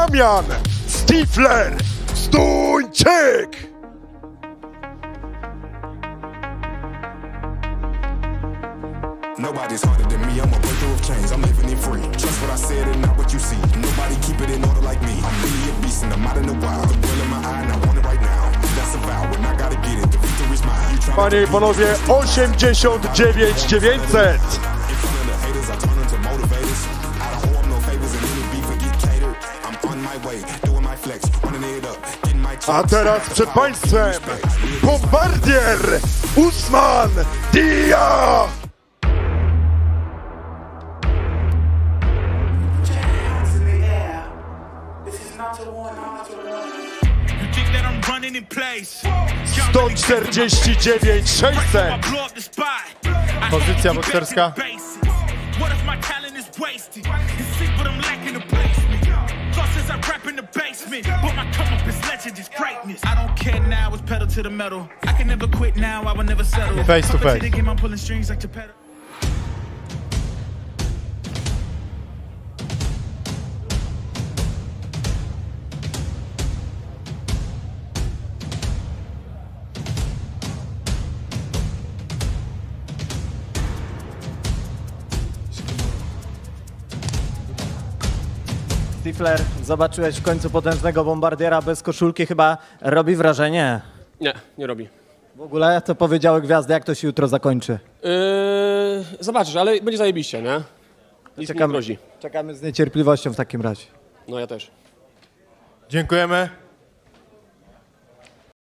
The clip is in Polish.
Damian Stifler Stuńczyk! Nobody's harder than me. I'm a breaker of chains. I'm living it free. Trust what I said and not what you see. Nobody keep it in order like me. I'm really a beast and I'm out in the wild. The will in my eye and I want it right now. That's a vow and I gotta get it. The victory's mine. Panie i panowie, 89 900! A teraz przed Państwem Bombardier Usman Dia! in place? 149 600 Pozycja bokserska. What if my talent is wasted? You see what I'm lacking as I rap basement, but my come up is legend, is greatness. I don't care now, it's pedal to the metal. I can never quit now, I will never settle. Face to face. I'm pulling strings like Geppetto. Stifler, zobaczyłeś w końcu potężnego bombardiera bez koszulki, chyba robi wrażenie. Nie, nie robi. W ogóle to powiedziały gwiazdy, jak to się jutro zakończy. Yy, zobaczysz, ale będzie zajebiście, nie? Nic mi nie Czekamy, grozi. czekamy z niecierpliwością w takim razie. No ja też. Dziękujemy.